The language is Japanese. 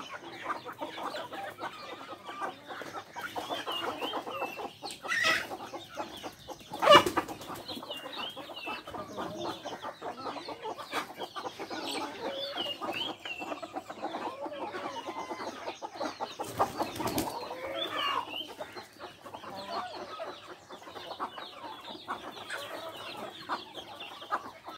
ハハハハ!